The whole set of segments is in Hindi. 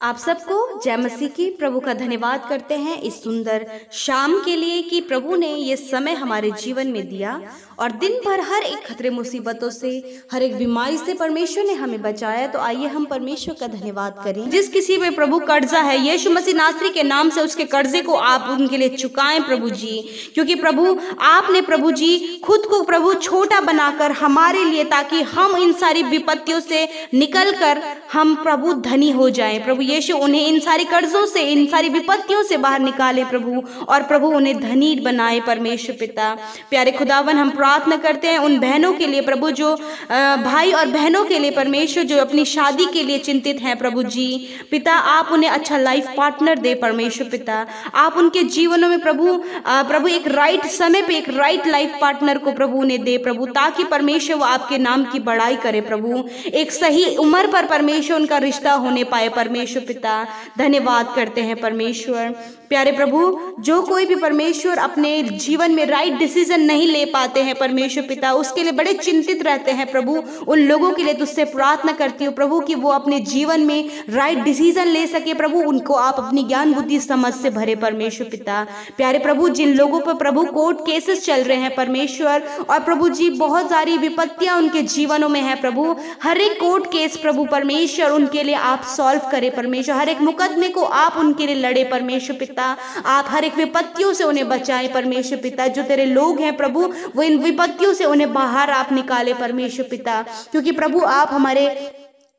आप सबको जय मसीह की प्रभु का धन्यवाद करते हैं इस सुंदर शाम के लिए कि प्रभु ने ये समय हमारे जीवन में दिया और दिन भर हर एक खतरे, मुसीबतों से, हर एक बीमारी से परमेश्वर ने हमें बचाया। तो आइए हम परमेश्वर का धन्यवाद करें। जिस किसी पे प्रभु कर्जा है, यीशु मसीह नासरी के नाम से उसके कर्जे को आप उनके लिए चुकाएँ प्रभु जी, क्योंकि प्रभु, आपने प्रभु जी खुद को प्रभु छोटा बनाकर हमारे लिए ताकि हम इन सारी विपत्तियों से निकल कर हम प्रभु धनी हो जाए। प्रभु यीशु उन्हें इन सारी कर्जों से, इन सारी विपत्तियों से बाहर निकाले प्रभु, और प्रभु उन्हें धनी बनाए परमेश्वर पिता। प्यारे खुदावन, हम प्रार्थना करते हैं उन बहनों के लिए, प्रभु जो भाई और बहनों के लिए परमेश्वर जो अपनी शादी के लिए चिंतित हैं, प्रभु जी। पिता, आप उन्हें अच्छा लाइफ पार्टनर दे परमेश्वर पिता। आप उनके जीवनों में प्रभु प्रभु एक राइट समय पे, एक राइट लाइफ पार्टनर को प्रभु उन्हें दे, प्रभु, ताकि परमेश्वर वो आपके नाम की बड़ाई करे, प्रभु। एक सही उम्र पर परमेश्वर उनका रिश्ता होने पाए, परमेश्वर पिता, धन्यवाद करते हैं परमेश्वर। प्यारे प्रभु, जो कोई भी परमेश्वर अपने जीवन में राइट डिसीज़न नहीं ले पाते हैं परमेश्वर पिता, उसके लिए बड़े चिंतित रहते हैं प्रभु। उन लोगों के लिए तुझसे प्रार्थना करती हूँ प्रभु कि वो अपने जीवन में राइट डिसीज़न ले सके प्रभु, उनको आप अपनी ज्ञान बुद्धि समझ से भरे परमेश्वर पिता। प्यारे प्रभु, जिन लोगों पर प्रभु कोर्ट केसेस चल रहे हैं परमेश्वर, और प्रभु जी बहुत सारी विपत्तियाँ उनके जीवनों में है प्रभु, हर एक कोर्ट केस प्रभु परमेश्वर उनके लिए आप सॉल्व करे परमेश्वर, हर एक मुकदमे को आप उनके लिए लड़े, परमेश्वर पिता। आप हर एक विपत्तियों से उन्हें बचाएँ, परमेश्वर पिता। जो तेरे लोग हैं प्रभु, वो इन विपत्तियों से उन्हें बाहर आप निकाले, परमेश्वर पिता। क्योंकि प्रभु, आप हमारे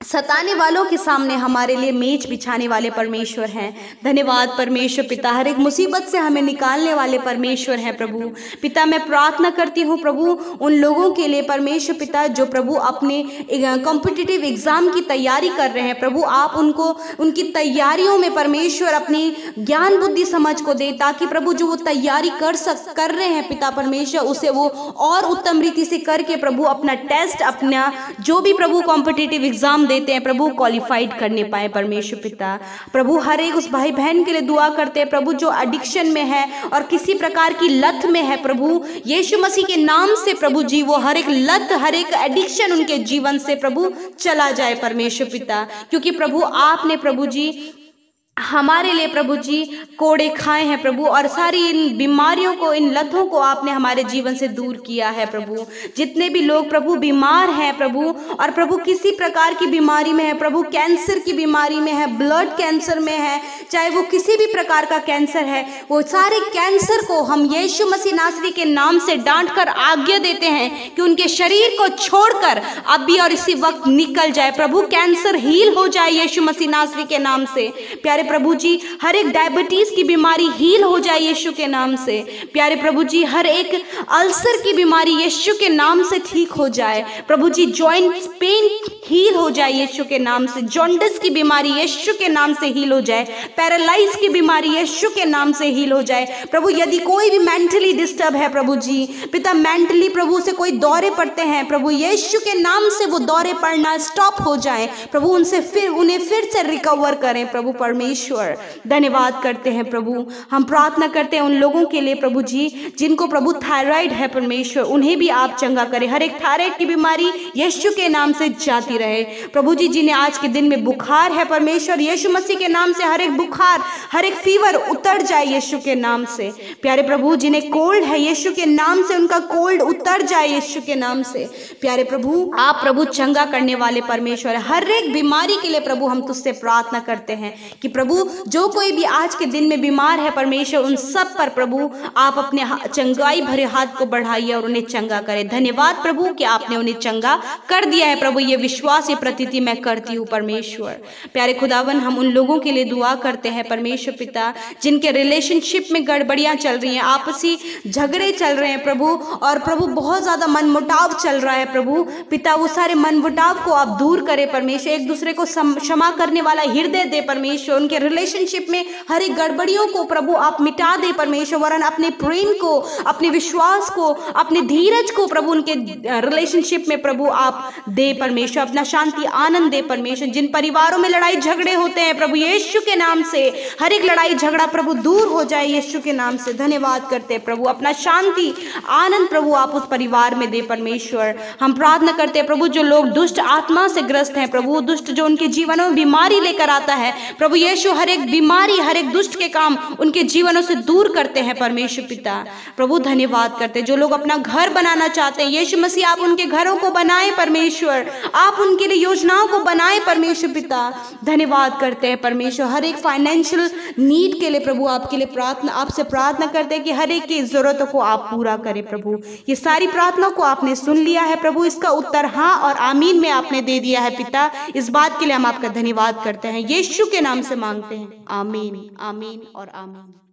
सताने वालों के सामने हमारे लिए मेज बिछाने वाले परमेश्वर हैं। धन्यवाद, परमेश्वर पिता। हर एक मुसीबत से हमें निकालने वाले परमेश्वर हैं, प्रभु। पिता, मैं प्रार्थना करती हूँ, प्रभु, उन लोगों के लिए परमेश्वर पिता, जो प्रभु अपने कॉम्पिटिटिव एग्ज़ाम की तैयारी कर रहे हैं। प्रभु, आप उनको, उनकी तैयारियों में परमेश्वर अपनी ज्ञान, बुद्धि, समझ को दे, ताकि प्रभु, जो वो तैयारी कर सक, कर रहे हैं पिता परमेश्वर, उसे वो और उत्तम रीति से करके प्रभु अपना टेस्ट अपना जो भी प्रभु कॉम्पिटिटिव एग्ज़ाम देते हैं, प्रभु क्वालिफाइड करने पाए परमेश्वर पिता। प्रभु हर एक उस भाई बहन के लिए दुआ करते हैं, प्रभु जो एडिक्शन में है और किसी प्रकार की लत में है, प्रभु, यीशु मसीह के नाम से प्रभु जी, वो हर एक लत, हर एक एडिक्शन उनके जीवन से प्रभु चला जाए परमेश्वर पिता। क्योंकि प्रभु, आपने प्रभु जी हमारे लिए प्रभु जी, कोड़े खाए हैं प्रभु, और सारी इन बीमारियों को, इन लतों को आपने हमारे जीवन से दूर किया है प्रभु। जितने भी लोग प्रभु बीमार हैं प्रभु, और प्रभु किसी प्रकार की बीमारी में है, प्रभु कैंसर की बीमारी में है, ब्लड कैंसर में है, चाहे वो किसी भी प्रकार का कैंसर है, वो सारे कैंसर को हम यीशु मसीह नासरी के नाम से डांट कर आज्ञा देते हैं कि उनके शरीर को छोड़कर अभी और इसी वक्त निकल जाए। प्रभु, कैंसर हील हो जाए यीशु मसीह नासरी के नाम से। प्यारे प्रभु जी, हर एक डायबिटीज़ की बीमारी हील हो जाए यीशु के नाम से। प्यारे प्रभु जी, हर एक अल्सर की बीमारी यीशु के नाम से ठीक हो जाए। प्रभु जी ज्वाइंट पेन हील हो जाए यीशु के नाम से। जॉन्डिस की बीमारी यीशु के नाम से हील हो जाए। पैरालाइज की बीमारी यीशु के नाम से हील हो जाए। प्रभु, यदि कोई भी मेंटली डिस्टर्ब है प्रभु जी, पिता मेंटली प्रभु से कोई दौरे पड़ते हैं, प्रभु यीशु के नाम से वो दौरे पड़ना स्टॉप हो जाए। प्रभु उनसे फिर, उन्हें फिर से रिकवर करें। प्रभु परमेश्वर धन्यवाद करते हैं प्रभु। हम प्रार्थना करते हैं उन लोगों के लिए, प्रभु जी, जिनको प्रभु थायराइड है परमेश्वर। उन्हें भी आप चंगा करें। हर एक थायराइड की बीमारी यीशु के नाम से जाती रहे। प्रभु जी, जिन्हें आज के दिन में बुखार है परमेश्वर, यीशु मसीह के नाम से हर एक बुखार, हर एक फीवर उतर जाए यीशु के नाम से। प्यारे प्रभु, जिन्हें कोल्ड है यीशु के नाम से, उनका कोल्ड उतर जाए यीशु के नाम से। प्यारे प्रभु, आप प्रभु चंगा करने वाले परमेश्वर हर एक बीमारी के लिए प्रभु हम तुझसे प्रार्थना करते हैं कि प्रभु जो कोई भी आज के दिन में बीमार है परमेश्वर, उन सब पर प्रभु, आप अपने चंगाई भरे हाथ को बढ़ाइए और उन्हें चंगा करें। धन्यवाद प्रभु कि आपने उन्हें चंगा कर दिया है। प्रभु, ये विश्वास ये प्रतीति मैं करती हूँ परमेश्वर। प्यारे खुदावन, हम उन लोगों के लिए दुआ करते हैं। परमेश्वर पिता, जिनके रिलेशनशिप में गड़बड़ियाँ चल रही हैं, आपसी झगड़े चल रहे हैं प्रभु, और प्रभु, बहुत ज़्यादा मन मुटाव चल रहा है प्रभु। पिता, वो सारे मन मुटाव को आप दूर करें परमेश्वर। एक दूसरे को क्षमा करने वाला हृदय दे परमेश्वर। उनके रिलेशनशिप में हर एक गड़बड़ियों को प्रभु आप मिटा दे परमेश्वर वरन अपने प्रेम को, अपने विश्वास को, अपने धीरज को प्रभु उनके रिलेशनशिप में प्रभु आप दे, परमेश्वर, अपना शांति, आनंद दे, परमेश्वर। जिन परिवारों में लड़ाई झगड़े होते हैं, प्रभु यीशु के नाम से, हर एक लड़ाई झगड़ा प्रभु दूर हो जाए, यीशु के नाम से धन्यवाद करते हैं। प्रभु अपना शांति, आनंद प्रभु आप उस परिवार में दे, परमेश्वर। हम प्रार्थना करते हैं, प्रभु, जो लोग दुष्ट आत्मा से ग्रस्त हैं, प्रभु, दुष्ट जो उनके जीवनों में बीमारी लेकर आता है, प्रभु यीशु हर एक बीमारी, हर एक दुष्ट के काम उनके जीवनों से दूर करते हैं परमेश्वर पिता। प्रभु, धन्यवाद करते जो लोग अपना घर बनाना चाहते हैं, यीशु मसीह, आप उनके घरों को बनाए परमेश्वर। आप उनके लिए योजनाओं को बनाए परमेश्वर पिता। धन्यवाद करते हैं परमेश्वर। हर एक फाइनेंशियल नीड के लिए प्रभु आपके लिए प्रार्थना, आपसे प्रार्थना करते हैं कि हर एक की जरूरतों को आप पूरा करें प्रभु। ये सारी प्रार्थना को आपने सुन लिया है प्रभु। इसका उत्तर हाँ और आमीन में आपने दे दिया है पिता। इस बात के लिए हम आपका धन्यवाद करते हैं। यीशु के नाम से मांगते हैं। आमीन। आमीन और आमीन।